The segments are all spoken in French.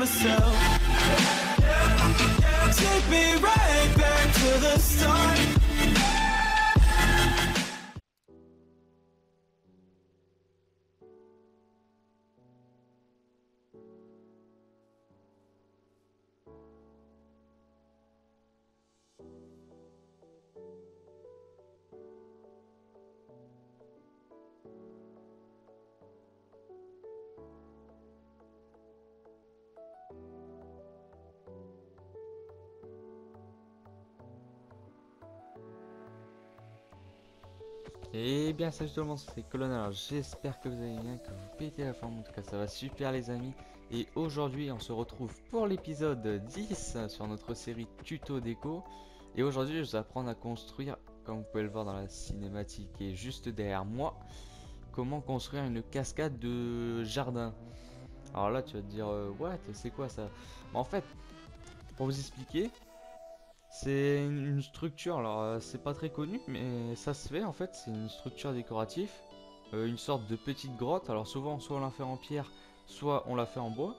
myself. Take me right Et bien salut tout le monde, c'est Colonel, alors j'espère que vous allez bien, que vous pétez la forme, en tout cas ça va super les amis. Et aujourd'hui on se retrouve pour l'épisode 10 sur notre série tuto déco. Et aujourd'hui je vais apprendre à construire, comme vous pouvez le voir dans la cinématique qui est juste derrière moi, comment construire une cascade de jardin. Alors là tu vas te dire, euh, what, c'est quoi ça? En fait, pour vous expliquer, c'est une structure, alors euh, c'est pas très connu, mais ça se fait en fait, c'est une structure décorative, euh, une sorte de petite grotte, alors souvent soit on la fait en pierre, soit on la fait en bois,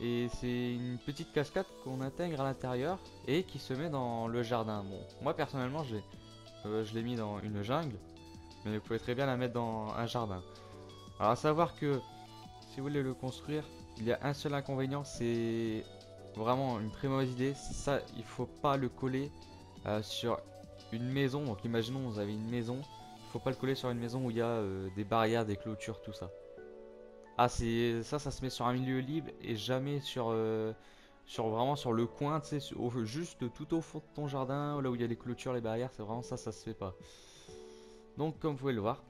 et c'est une petite cascade qu'on intègre à l'intérieur et qui se met dans le jardin. Moi personnellement euh, je l'ai mis dans une jungle, mais vous pouvez très bien la mettre dans un jardin. Alors à savoir que si vous voulez le construire, il y a un seul inconvénient, c'est vraiment une très mauvaise idée. Ça, il faut pas le coller euh, sur une maison. Donc imaginons vous avez une maison, il faut pas le coller sur une maison où il y a euh, des barrières, des clôtures, tout ça. Ah c'est ça, ça se met sur un milieu libre et jamais sur euh, sur vraiment sur le coin, tu sais, juste tout au fond de ton jardin, là où il y a les clôtures, les barrières, c'est vraiment ça, ça se fait pas. Donc comme vous pouvez le voir,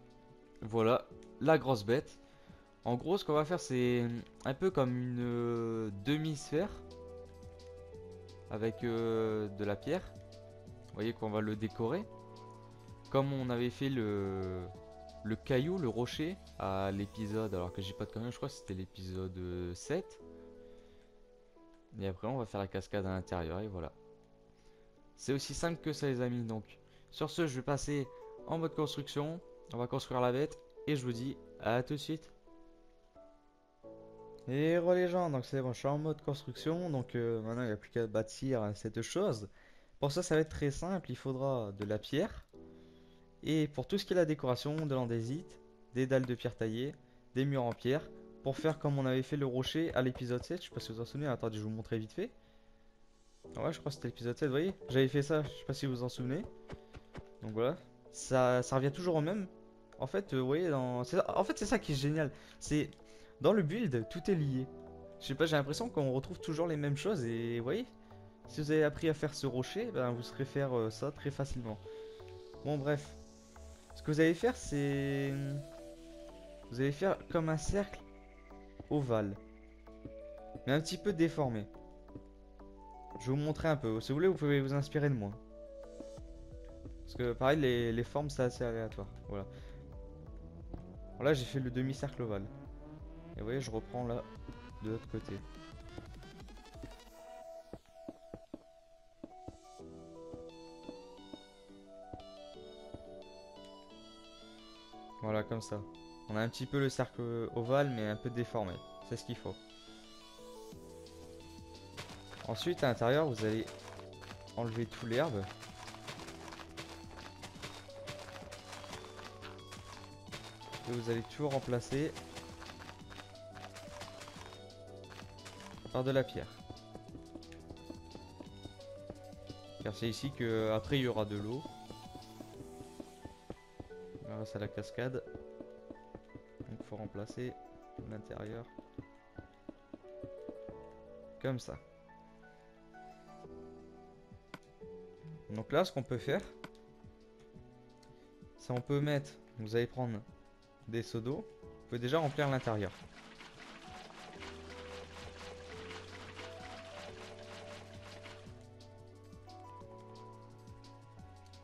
voilà la grosse bête. En gros, ce qu'on va faire, c'est un peu comme une demi-sphère avec euh, de la pierre. Vous voyez qu'on va le décorer. Comme on avait fait le, le caillou, le rocher, à l'épisode, alors que j'ai pas de camion, je crois que c'était l'épisode 7. Et après on va faire la cascade à l'intérieur et voilà. C'est aussi simple que ça les amis. Donc sur ce je vais passer en mode construction. On va construire la bête et je vous dis à tout de suite. Et re les gens, donc c'est bon, je suis en mode construction, donc euh, maintenant il n'y a plus qu'à bâtir cette chose. Pour ça, ça va être très simple, il faudra de la pierre. Et pour tout ce qui est la décoration, de l'andésite, des dalles de pierre taillées, des murs en pierre, pour faire comme on avait fait le rocher à l'épisode 7, je sais pas si vous en souvenez, attendez, je vous montrer vite fait. Ouais, je crois que c'était l'épisode 7, vous voyez J'avais fait ça, je sais pas si vous vous en souvenez. Donc voilà, ça, ça revient toujours au même. En fait, euh, vous voyez, dans... en fait c'est ça qui est génial. C'est dans le build, tout est lié. Je sais pas, j'ai l'impression qu'on retrouve toujours les mêmes choses et vous voyez, si vous avez appris à faire ce rocher, ben vous saurez faire euh, ça très facilement. Bon bref, ce que vous allez faire c'est... Vous allez faire comme un cercle ovale, mais un petit peu déformé. Je vais vous montrer un peu, si vous voulez vous pouvez vous inspirer de moi. Parce que pareil les, formes c'est assez aléatoire, voilà. Là j'ai fait le demi-cercle ovale. Et vous voyez, je reprends là, de l'autre côté. Voilà, comme ça. On a un petit peu le cercle ovale, mais un peu déformé. C'est ce qu'il faut. Ensuite, à l'intérieur, vous allez enlever tout l'herbe. Et vous allez tout remplacer de la pierre. Car c'est ici que après il y aura de l'eau. Grâce à la cascade. Donc faut remplacer l'intérieur. Comme ça. Donc là ce qu'on peut faire. C'est on peut mettre. Vous allez prendre des seaux d'eau. Vous pouvez déjà remplir l'intérieur.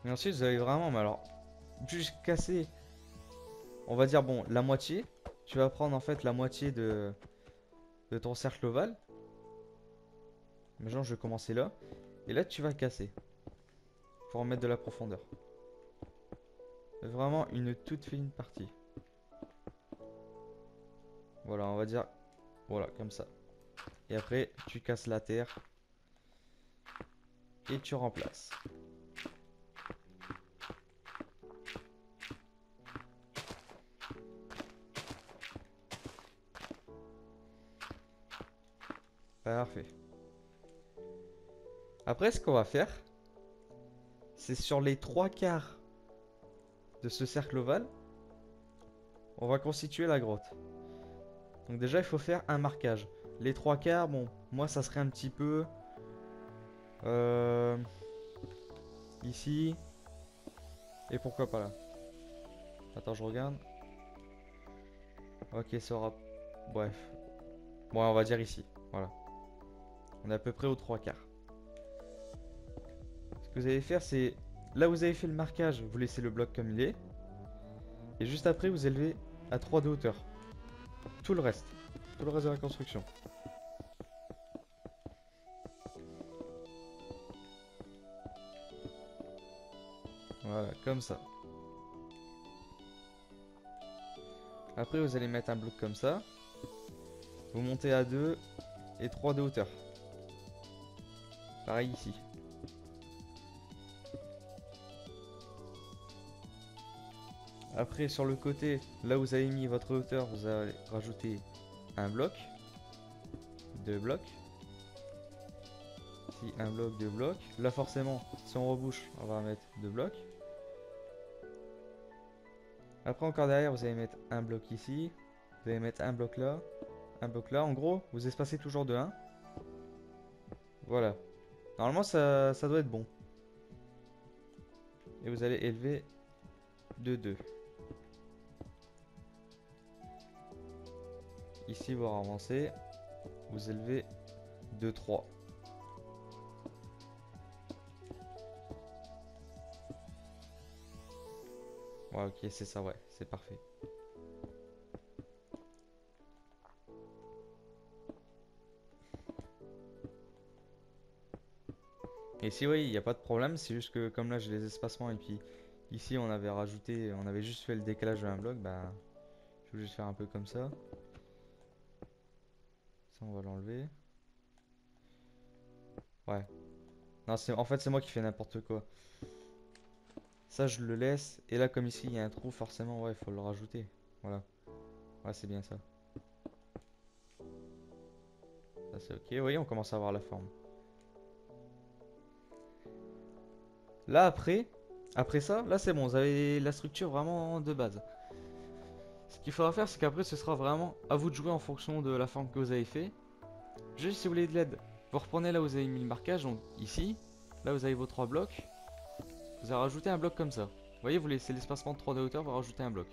Mais ensuite, vous avez vraiment, mais alors, juste casser, on va dire, bon, la moitié. Tu vas prendre en fait la moitié de, de ton cercle ovale. Maintenant, je vais commencer là. Et là, tu vas casser. Pour en mettre de la profondeur. Vraiment une toute fine partie. Voilà, on va dire, voilà, comme ça. Et après, tu casses la terre. Et tu remplaces. Parfait. Après, ce qu'on va faire, c'est sur les trois quarts de ce cercle ovale, on va constituer la grotte. Donc déjà, il faut faire un marquage. Les trois quarts, bon, moi, ça serait un petit peu... euh, ici. Et pourquoi pas là Attends, je regarde. Ok, ça aura... Bref. Bon, on va dire ici. Voilà. On est à peu près aux trois quarts. Ce que vous allez faire, c'est... Là où vous avez fait le marquage, vous laissez le bloc comme il est. Et juste après, vous élevez à 3 de hauteur. Tout le reste. Tout le reste de la construction. Voilà, comme ça. Après, vous allez mettre un bloc comme ça. Vous montez à 2 et 3 de hauteur. Pareil ici. Après, sur le côté, là où vous avez mis votre hauteur, vous allez rajouter un bloc. Deux blocs. Ici, un bloc, deux blocs. Là, forcément, si on rebouche, on va mettre deux blocs. Après, encore derrière, vous allez mettre un bloc ici. Vous allez mettre un bloc là. Un bloc là. En gros, vous espacez toujours de 1. Voilà. Normalement, ça, doit être bon. Et vous allez élever de 2. Ici, vous avancez. Vous élevez de 3. Ouais, ok, c'est ça, ouais, c'est parfait. Et si oui, il n'y a pas de problème, c'est juste que comme là j'ai les espacements et puis ici on avait rajouté, on avait juste fait le décalage de un bloc, bah je vais juste faire un peu comme ça. Ça on va l'enlever. Ouais. Non, c'est en fait c'est moi qui fais n'importe quoi. Ça je le laisse et là comme ici il y a un trou forcément ouais il faut le rajouter. Voilà. Ouais c'est bien ça. Ça c'est ok, oui on commence à avoir la forme. Là après, après ça, là c'est bon, vous avez la structure vraiment de base. Ce qu'il faudra faire, c'est qu'après ce sera vraiment à vous de jouer en fonction de la forme que vous avez fait. Juste si vous voulez de l'aide, vous reprenez là où vous avez mis le marquage, donc ici, là vous avez vos trois blocs. Vous avez rajouté un bloc comme ça. Vous voyez, vous laissez l'espacement de 3 de hauteur, vous rajoutez un bloc.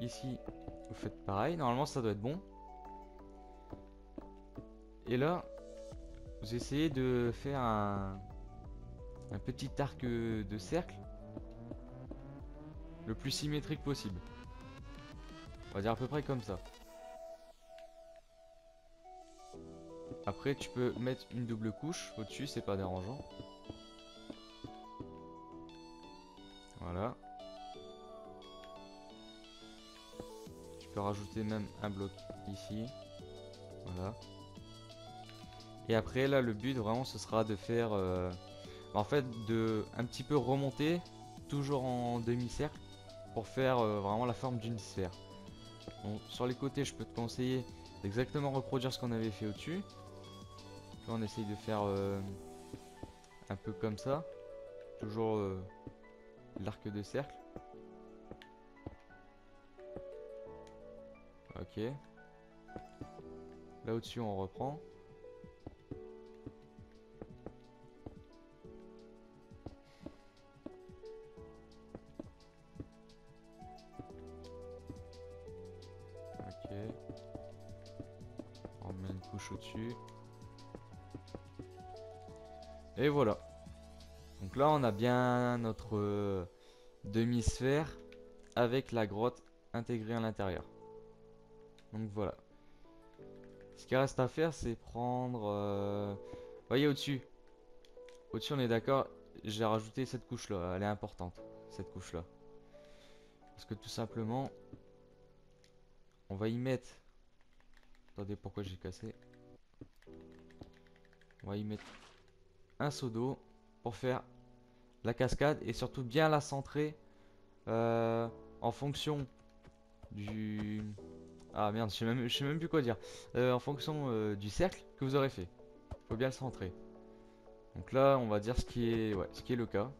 Ici, vous faites pareil, normalement ça doit être bon. Et là, vous essayez de faire un, un petit arc euh, de cercle le plus symétrique possible. On va dire à peu près comme ça. Après, tu peux mettre une double couche au-dessus, c'est pas dérangeant. Voilà. Tu peux rajouter même un bloc ici. Voilà. Et après, là, le but vraiment, ce sera de faire... euh, en fait de un petit peu remonter toujours en demi-cercle pour faire euh, vraiment la forme d'une sphère. Sur les côtés je peux te conseiller d'exactement reproduire ce qu'on avait fait au dessus. Là on essaye de faire euh, un peu comme ça. Toujours euh, l'arc de cercle. Ok. Là au-dessus on reprend. Au-dessus. Et voilà. Donc là, on a bien notre euh, demi-sphère avec la grotte intégrée à l'intérieur. Donc voilà. Ce qui reste à faire, c'est prendre... euh, Voyez au-dessus. Au-dessus, on est d'accord. J'ai rajouté cette couche-là. Elle est importante, cette couche-là. Parce que tout simplement, on va y mettre... Attendez, pourquoi j'ai cassé? On va y mettre un seau d'eau pour faire la cascade et surtout bien la centrer euh, en fonction du... Ah merde, je sais même, je sais même plus quoi dire. Euh, en fonction euh, du cercle que vous aurez fait. Faut bien le centrer. Donc là, on va dire ce qui est, ouais, ce qui est le cas.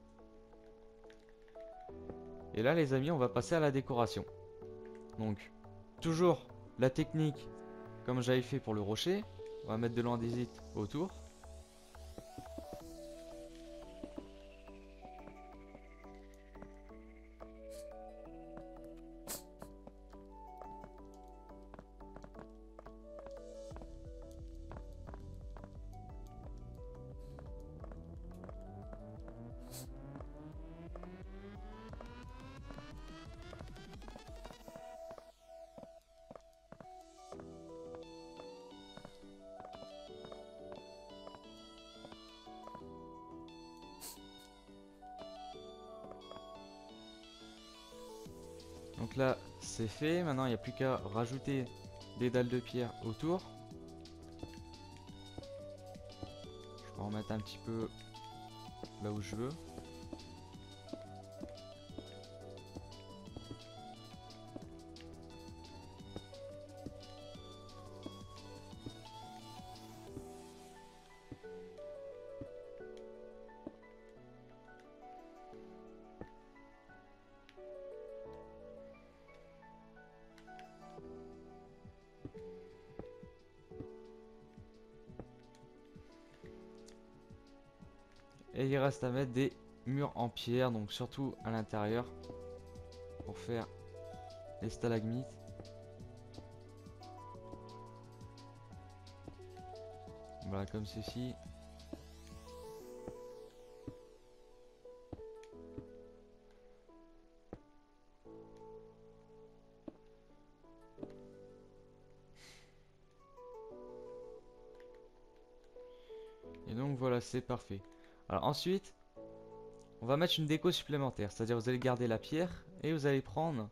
Et là, les amis, on va passer à la décoration. Donc, toujours la technique comme j'avais fait pour le rocher. On va mettre de l'andésite autour. Donc là, c'est fait. Maintenant, il n'y a plus qu'à rajouter des dalles de pierre autour. Je peux en mettre un petit peu là où je veux. Et il reste à mettre des murs en pierre, donc surtout à l'intérieur, pour faire les stalagmites. Voilà, comme ceci. Et donc voilà, c'est parfait. Alors ensuite, on va mettre une déco supplémentaire. C'est-à-dire vous allez garder la pierre et vous allez prendre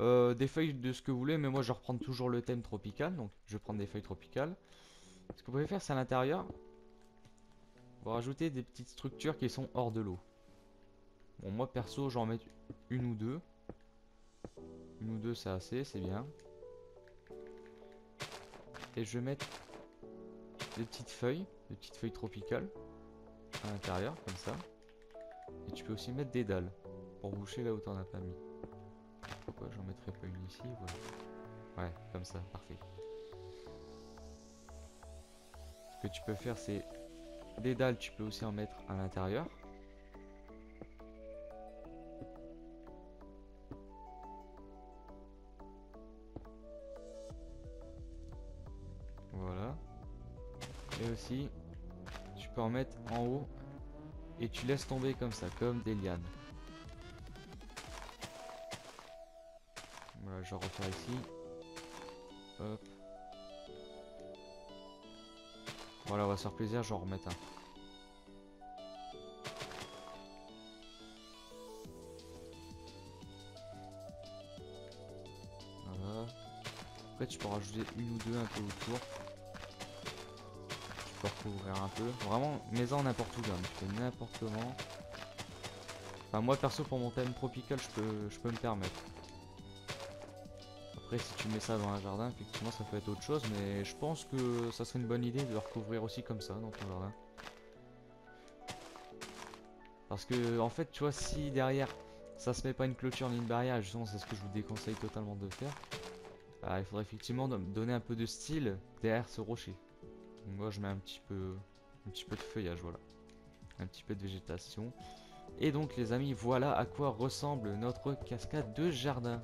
euh, des feuilles de ce que vous voulez. Mais moi je reprends toujours le thème tropical. Donc je vais prendre des feuilles tropicales. Ce que vous pouvez faire c'est à l'intérieur. Vous rajouter des petites structures qui sont hors de l'eau. Bon moi perso j'en mets une ou deux. Une ou deux c'est assez, c'est bien. Et je vais mettre des petites feuilles, des petites feuilles tropicales à l'intérieur, comme ça. Et tu peux aussi mettre des dalles pour boucher là où t'en as pas mis. Pourquoi j'en mettrais pas une ici. Ouais, comme ça, parfait. Ce que tu peux faire, c'est des dalles, tu peux aussi en mettre à l'intérieur. Voilà. Et aussi, peux en mettre en haut et tu laisses tomber comme ça, comme des lianes. Voilà, je refaire ici. Hop. Voilà, on va se faire plaisir, je vais en remettre un. Voilà. Après, tu peux rajouter une ou deux un peu autour recouvrir un peu. Vraiment, mets-en n'importe où, n'importe comment. Moi perso, pour mon thème tropical, je peux, je peux me permettre. Après, si tu mets ça dans un jardin, effectivement, ça peut être autre chose, mais je pense que ça serait une bonne idée de le recouvrir aussi comme ça dans ton jardin. Parce que, en fait, tu vois, si derrière ça se met pas une clôture ni une barrière, justement, c'est ce que je vous déconseille totalement de faire. Bah, il faudrait effectivement donner un peu de style derrière ce rocher moi je mets un petit peu de feuillage voilà. Un petit peu de végétation. Et donc les amis voilà à quoi ressemble notre cascade de jardin.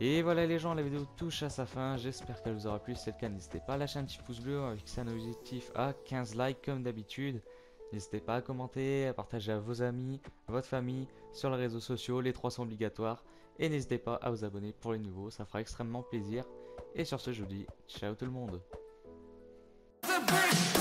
Et voilà les gens la vidéo touche à sa fin. J'espère qu'elle vous aura plu. Si c'est le cas n'hésitez pas à lâcher un petit pouce bleu avec un objectif à 15 likes comme d'habitude. N'hésitez pas à commenter, à partager à vos amis, votre famille, sur les réseaux sociaux, les trois sont obligatoires. Et n'hésitez pas à vous abonner pour les nouveaux, ça fera extrêmement plaisir. Et sur ce, je vous dis ciao tout le monde. break.